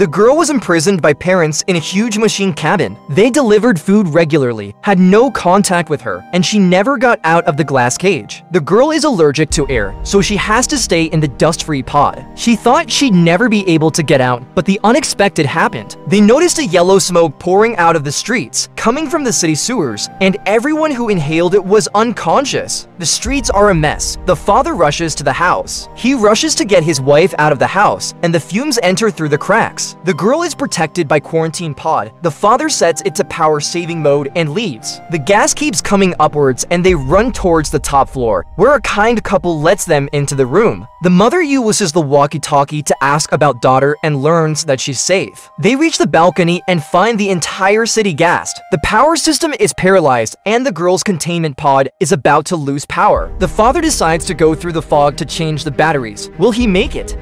The girl was imprisoned by parents in a huge machine cabin. They delivered food regularly, had no contact with her, and she never got out of the glass cage. The girl is allergic to air, so she has to stay in the dust-free pod. She thought she'd never be able to get out, but the unexpected happened. They noticed a yellow smoke pouring out of the streets, coming from the city sewers, and everyone who inhaled it was unconscious. The streets are a mess. The father rushes to the house. He rushes to get his wife out of the house, and the fumes enter through the cracks. The girl is protected by quarantine pod. The father sets it to power saving mode and leaves. The gas keeps coming upwards and they run towards the top floor, where a kind couple lets them into the room. The mother uses the walkie-talkie to ask about daughter and learns that she's safe. They reach the balcony and find the entire city gassed. The power system is paralyzed and the girl's containment pod is about to lose power. The father decides to go through the fog to change the batteries. Will he make it?